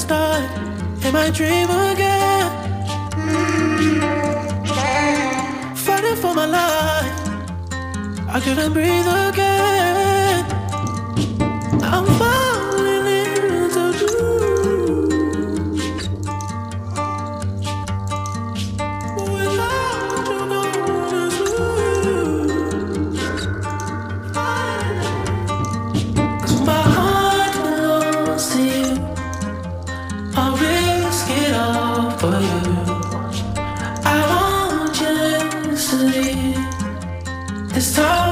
start in my dream again. Fighting for my life, I couldn't breathe again. For you. I want you to leave this time.